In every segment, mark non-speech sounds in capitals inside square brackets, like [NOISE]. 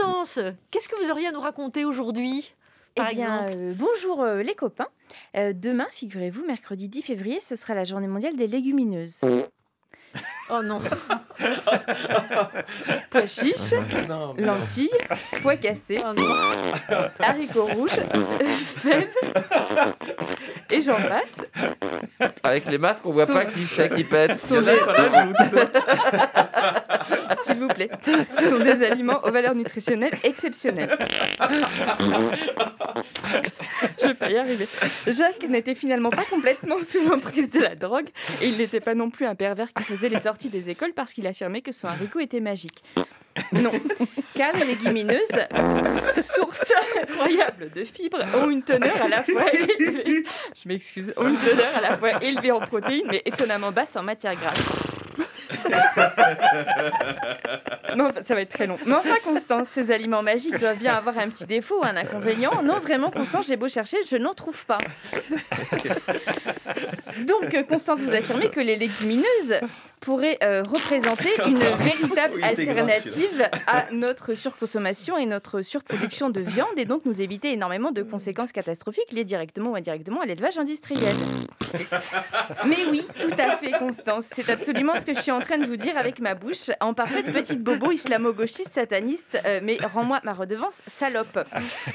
Constance, qu'est-ce que vous auriez à nous raconter aujourd'hui Eh bien, exemple euh, bonjour euh, les copains. Euh, demain, figurez-vous, mercredi 10 février, ce sera la journée mondiale des légumineuses. Oh non. [LAUGHS] Pois chiches, Non, lentilles, pois cassés, Oh haricots rouges, [LAUGHS] fèves et j'en passe. Avec les masques, on voit Sont- pas qui c'est qui pète. [LAUGHS] S'il vous plaît, sont des aliments aux valeurs nutritionnelles exceptionnelles. Je vais y arriver. Jacques n'était finalement pas complètement sous l'emprise de la drogue et il n'était pas non plus un pervers qui faisait les sorties des écoles parce qu'il affirmait que son haricot était magique. Non, car les légumineuses, source incroyable de fibres, ont une teneur à la fois élevée, je m'excuse, ont une teneur à la fois élevée en protéines mais étonnamment basse en matière grasse. [LAUGHS] Non, ça va être très long. Mais enfin, Constance, ces aliments magiques doivent bien avoir un petit défaut, un inconvénient. Non, vraiment, Constance, j'ai beau chercher, je n'en trouve pas. Donc, Constance, vous affirmez que les légumineuses pourraient euh, représenter une véritable alternative à notre surconsommation et notre surproduction de viande et donc nous éviter énormément de conséquences catastrophiques liées directement ou indirectement à l'élevage industriel. Mais oui, tout à fait, Constance. C'est absolument ce que je suis en train de vous dire avec ma bouche, en parfaite petite bobo islamo-gauchiste sataniste. euh, mais rends-moi ma redevance, salope.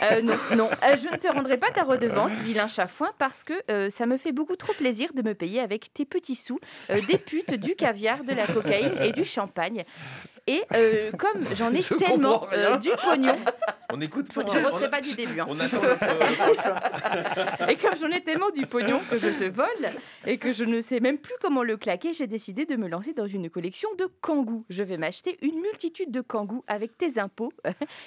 Euh, non, non, je ne te rendrai pas ta redevance, vilain chafouin, parce que ça me fait beaucoup trop plaisir de me payer avec tes petits sous des putes, du caviar, de la cocaïne et du champagne. Et euh, comme j'en ai Je tellement euh, du pognon, On écoute je pour ne referai pas du début. hein. On attend le prochain. [LAUGHS] Et comme j'en ai tellement du pognon que je te vole et que je ne sais même plus comment le claquer, j'ai décidé de me lancer dans une collection de kangous. Je vais m'acheter une multitude de kangous avec tes impôts.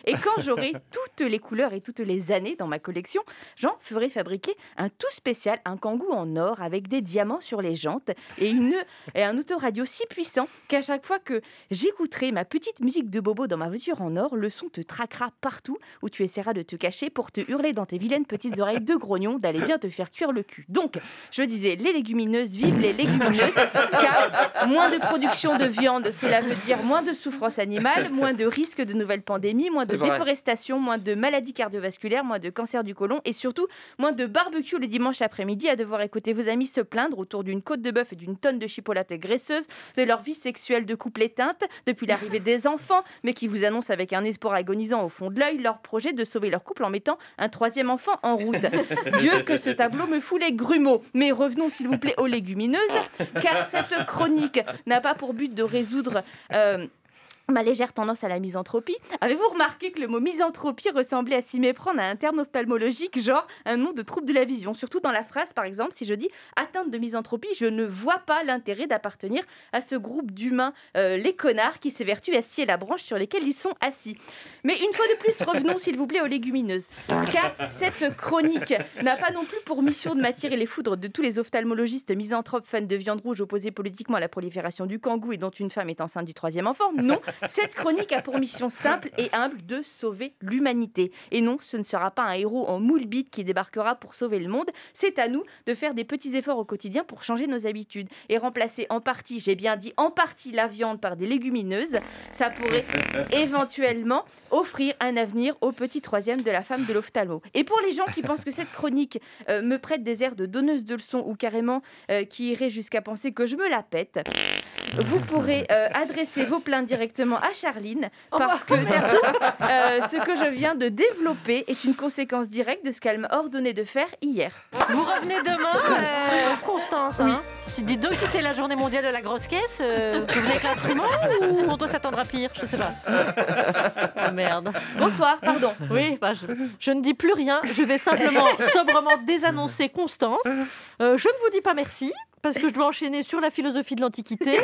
Et quand j'aurai [LAUGHS] toutes les couleurs et toutes les années dans ma collection, j'en ferai fabriquer un tout spécial, un kangou en or avec des diamants sur les jantes et, une, et un autoradio si puissant qu'à chaque fois que j'écouterai ma petite musique de bobo dans ma voiture en or, le son te traquera partout où tu essaieras de te cacher pour te hurler dans tes vilaines petites oreilles de grognon d'aller bien te faire cuire le cul. Donc, je disais, les légumineuses, vive les légumineuses, car moins de production de viande, cela veut dire moins de souffrance animale, moins de risques de nouvelles pandémies, moins de déforestation, moins de maladies cardiovasculaires, moins de cancer du côlon et surtout moins de barbecue le dimanche après-midi à devoir écouter vos amis se plaindre autour d'une côte de bœuf et d'une tonne de chipolata graisseuse de leur vie sexuelle de couple éteinte depuis l'arrivée des enfants, mais qui vous annoncent avec un espoir agonisant au fond de l'œil leur projet de sauver leur couple en mettant un troisième enfant en route. [LAUGHS] Dieu que ce tableau me fout les grumeaux. Mais revenons s'il vous plaît aux légumineuses, car cette chronique n'a pas pour but de résoudre... euh, Ma légère tendance à la misanthropie. Avez-vous remarqué que le mot misanthropie ressemblait à s'y méprendre à un terme ophtalmologique, genre un nom de trouble de la vision? Surtout dans la phrase, par exemple, si je dis atteinte de misanthropie, je ne vois pas l'intérêt d'appartenir à ce groupe d'humains, euh, les connards, qui s'évertuent à scier la branche sur lesquelles ils sont assis. Mais une fois de plus, revenons s'il vous plaît aux légumineuses. Car cette chronique n'a pas non plus pour mission de m'attirer les foudres de tous les ophtalmologistes misanthropes fans de viande rouge opposés politiquement à la prolifération du kangou et dont une femme est enceinte du troisième enfant. Non, cette chronique a pour mission simple et humble de sauver l'humanité. Et non, ce ne sera pas un héros en moule bite qui débarquera pour sauver le monde. C'est à nous de faire des petits efforts au quotidien pour changer nos habitudes et remplacer en partie, j'ai bien dit en partie, la viande par des légumineuses. Ça pourrait [LAUGHS] éventuellement offrir un avenir au petit troisième de la femme de l'ophtalmo. Et pour les gens qui pensent que cette chronique euh, me prête des airs de donneuse de leçons ou carrément euh, qui iraient jusqu'à penser que je me la pète, vous pourrez euh, adresser vos plaintes directement à Charline parce que euh, ce que je viens de développer est une conséquence directe de ce qu'elle m'a ordonné de faire hier. Vous revenez demain, euh, [LAUGHS] Constance. Hein Si- Dites donc si c'est la journée mondiale de la grosse caisse, euh, vous venez avec l'instrument ou on doit s'attendre à pire Je sais pas. Ah [LAUGHS] merde. Bonsoir, pardon. Oui, bah, je, je ne dis plus rien. Je vais simplement [LAUGHS] sobrement désannoncer Constance. Euh, je ne vous dis pas merci parce que je dois enchaîner sur la philosophie de l'Antiquité.